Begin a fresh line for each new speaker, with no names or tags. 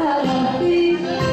I'll